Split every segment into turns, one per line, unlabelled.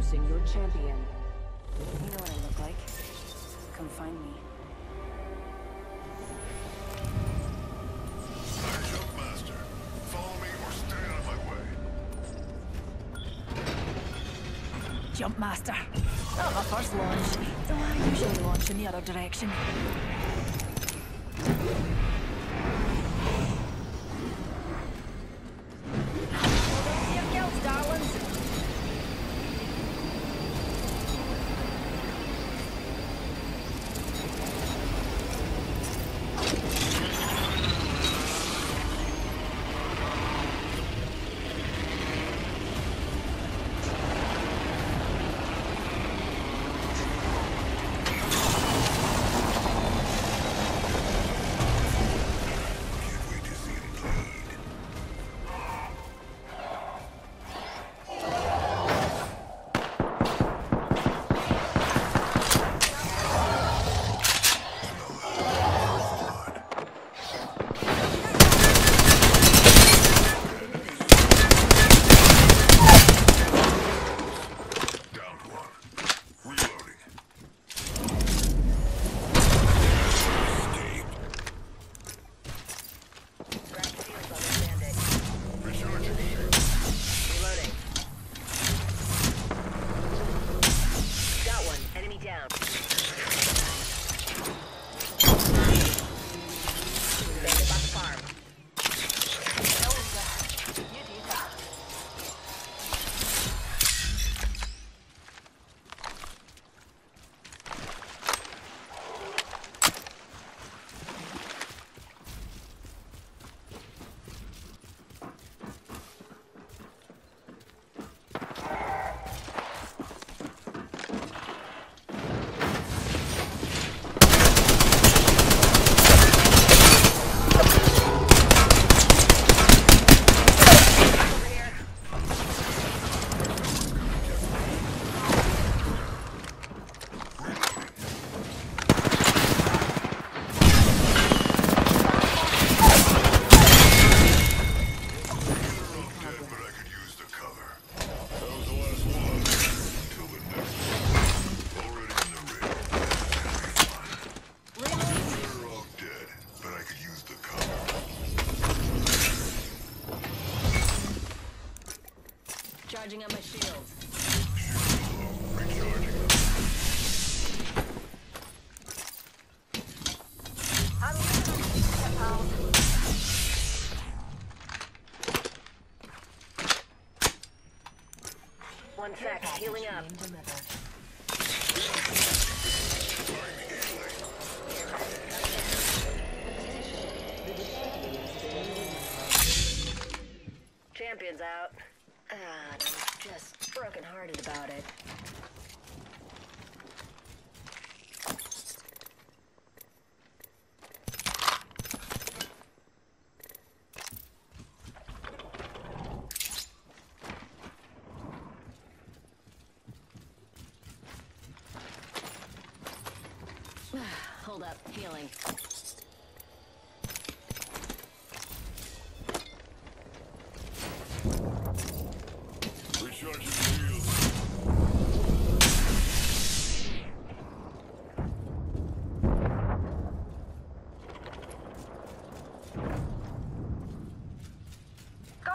Introducing your champion. You know what I look like. Come find me.
Jump Master.
Not my first launch, though I usually launch in the other direction.
Charging on my shield. started about it. Hold up, healing.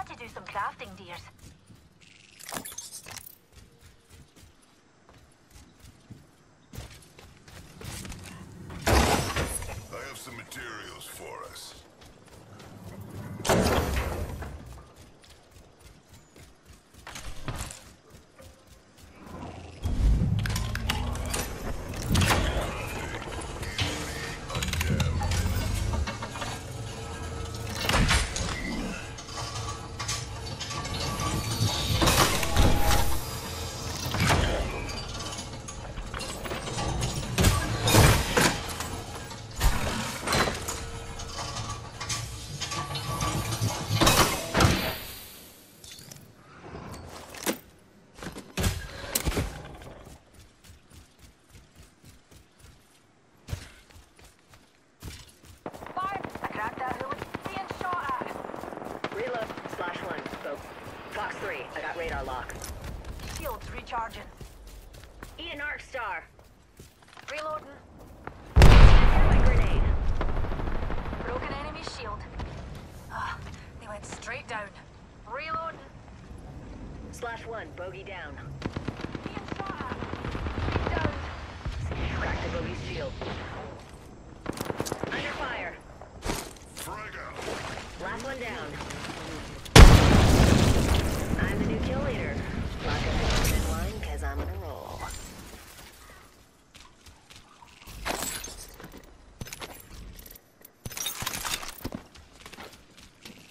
to do some crafting, dears. down. Reloading.
Slash one, bogey down.
Being shot at. Down.
Crack the bogey's shield.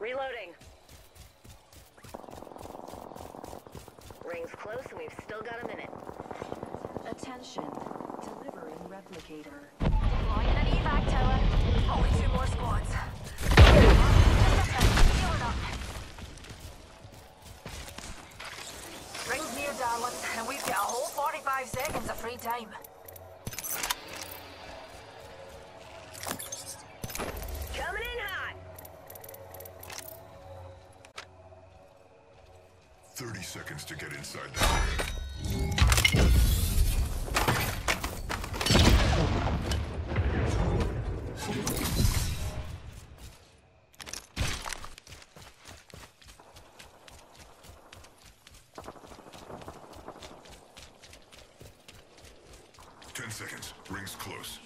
Reloading. Ring's close and we've
still got a minute.
Attention. Delivering replicator.
Deploying an evac tower. Only two more squads. Ring's near, darling, and we've got a whole 45 seconds of free time.
Seconds to get inside. Ten seconds. Ring's close.